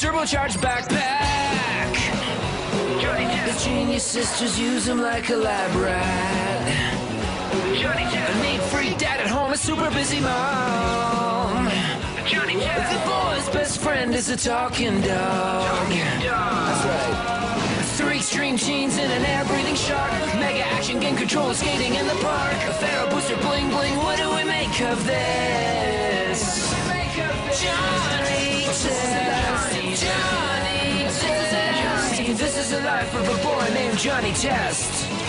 turbocharged backpack. The genius sisters use him like a lab rat. A neat freak dad at home, a super busy mom. The boy's best friend is a talking dog. That's right. Three extreme teens and an air-breathing shark. Mega action game controller skating in the park. A Pharaoh booster bling bling. What do we make of this? The life of a boy named Johnny Test.